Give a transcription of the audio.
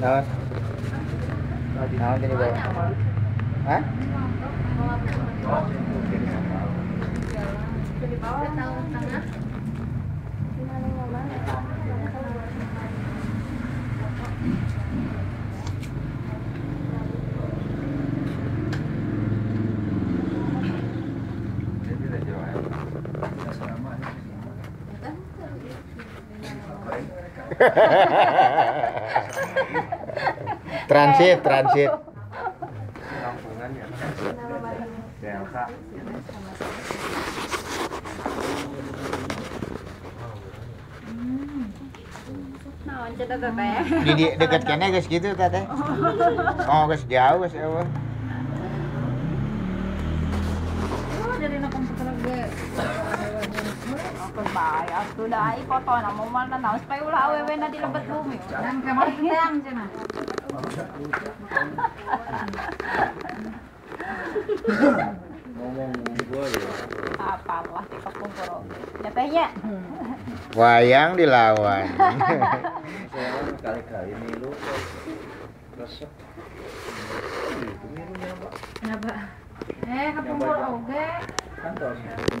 rồi. Rồi, đi về hả? Hãy subscribe cho kênh Ghiền Mì Gõ Để không bỏ lỡ những video hấp dẫn transit, transit. kampungan ya Delta teteh? Di, dekat kene guys gitu tete. Oh guys jauh guys ya. Dah foto na mo man na naos pa ulah awewe na bumi. Dan kamar teang cenah. ngomong gua ya Apalah di. Ya tehnya. Wayang dilawan. saya kali-kali milu resep milunya Kenapa? Eh, kapungkur oge. kan tos